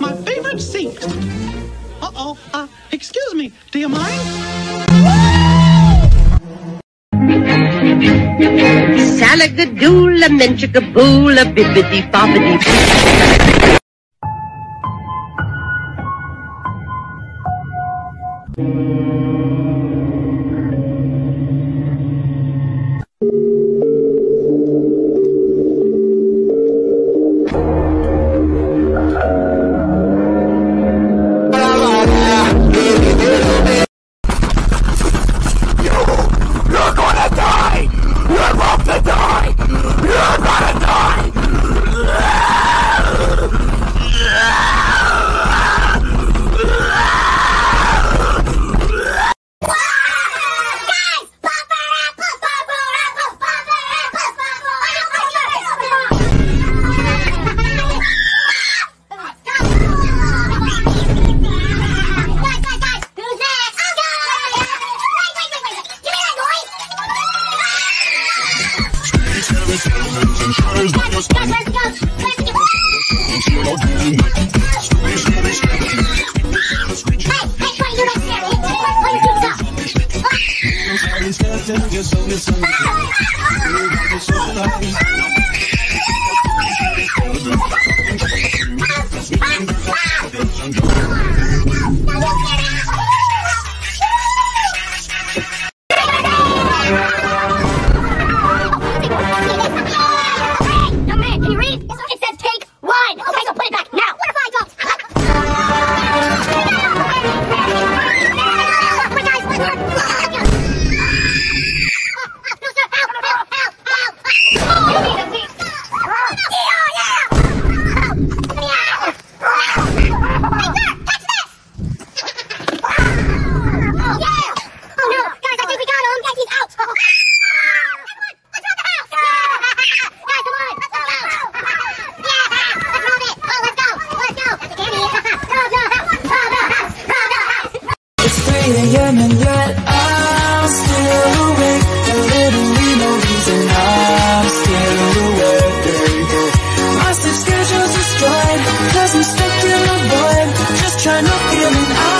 my favorite seat. Uh-oh. Uh, excuse me. Do you mind? Salagadoola, menchikaboola, bibbidi bobbidi. Young a.m. and yet I'm still awake. And literally no reason I'm still awake. My sleep schedule's destroyed. Cause I'm stuck in a void. Just trying to feel an.